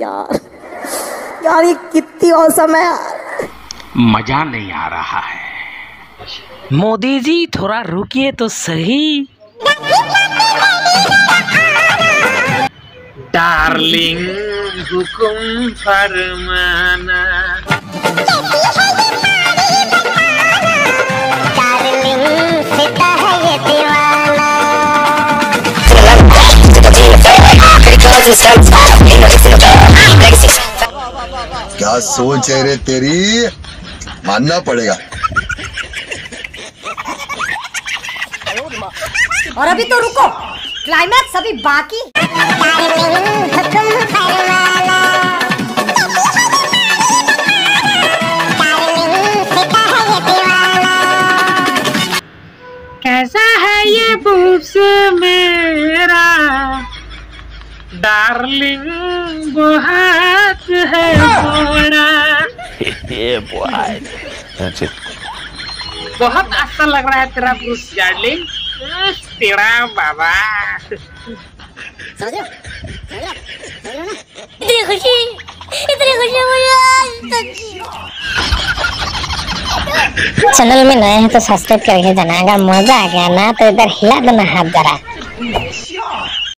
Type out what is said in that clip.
यार यार ये कितनी औसम है यार मज़ा नहीं आ रहा है मोदी जी थोड़ा रुकिए तो सही डार्लिंग हुकुम फरमाना क्या सोच है रे तेरी मानना पड़ेगा। और अभी तो रुको। क्लाइमैक्स अभी बाकी। कैसा है ये बुक्स मेरा डार्लिंग बहुत है बहुत अच्छा लग रहा है तेरा ब्रूस डार्लिंग तेरा बाबा। इतनी खुशी। इतनी खुशी मुझे चैनल में नए हैं तो सब्सक्राइब करके जाना। अगर मज़ा आ गया ना तो इधर हिला देना हाथ जरा।